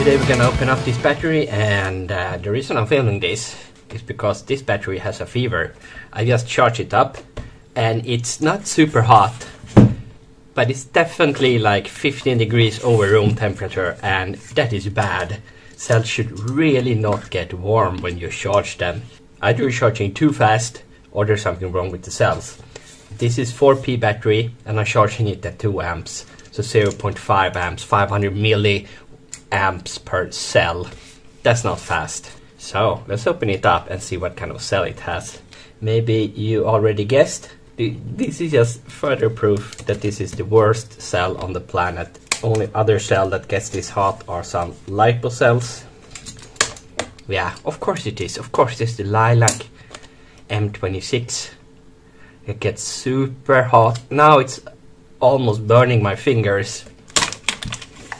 Today we're gonna open up this battery and uh, the reason I'm filming this is because this battery has a fever. I just charged it up and it's not super hot but it's definitely like 15 degrees over room temperature and that is bad. Cells should really not get warm when you charge them. Either you're charging too fast or there's something wrong with the cells. This is 4P battery and I'm charging it at 2 amps. So 0.5 amps, 500 milli amps per cell. That's not fast. So let's open it up and see what kind of cell it has. Maybe you already guessed. This is just further proof that this is the worst cell on the planet. Only other cell that gets this hot are some lipo cells. Yeah, of course it is. Of course it's the Lilac M26. It gets super hot. Now it's almost burning my fingers.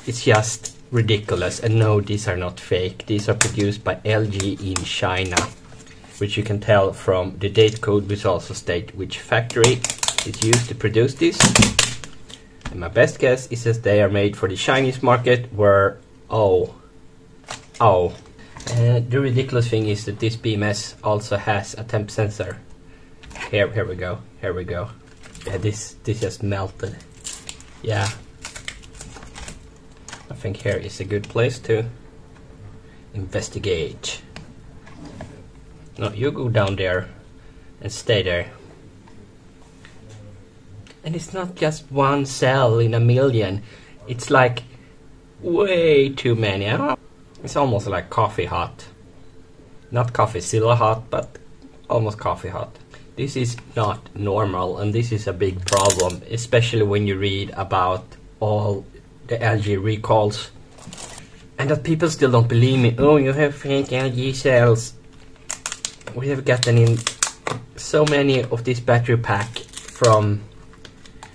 It's just ridiculous. And no, these are not fake. These are produced by LG in China, which you can tell from the date code, which also state which factory is used to produce this. And my best guess is that they are made for the Chinese market, where oh, oh. Uh, the ridiculous thing is that this BMS also has a temp sensor. Here, here we go. Here we go. Yeah, this this just melted. Yeah, I think here is a good place to investigate. No, you go down there and stay there. And it's not just one cell in a million. It's like way too many. It's almost like coffee hot. Not CoffeeZilla hot, but almost coffee hot. This is not normal and this is a big problem, especially when you read about all the LG recalls. And that people still don't believe me. Oh, you have fake LG cells. We have gotten in so many of this battery pack from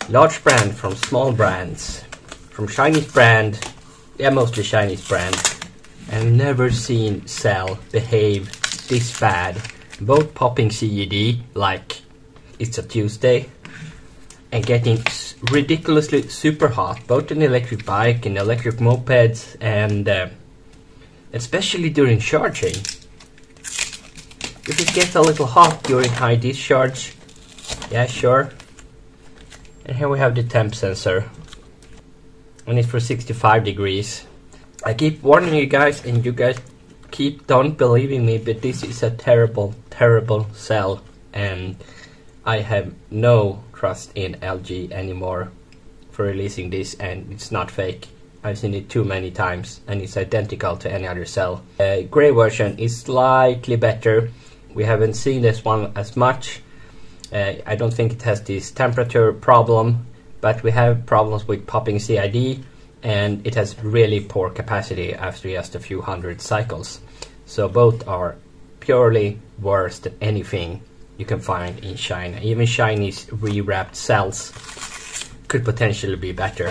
large brand, from small brands, from Chinese brand, yeah, mostly Chinese brand. I've never seen cell behave this bad. Both popping CID, like it's a Tuesday, and getting ridiculously super hot, both in electric bike and electric mopeds, and uh, especially during charging. If it gets a little hot during high discharge, yeah, sure. And here we have the temp sensor, and it's for 65 degrees. I keep warning you guys, and you guys keep don't believing me, but this is a terrible, terrible cell, and I have no trust in LG anymore for releasing this and it's not fake. I've seen it too many times and it's identical to any other cell. Uh, gray version is slightly better. We haven't seen this one as much. Uh, I don't think it has this temperature problem, but we have problems with popping CID and it has really poor capacity after just a few hundred cycles. So both are purely worse than anything you can find in China. Even Chinese rewrapped cells could potentially be better.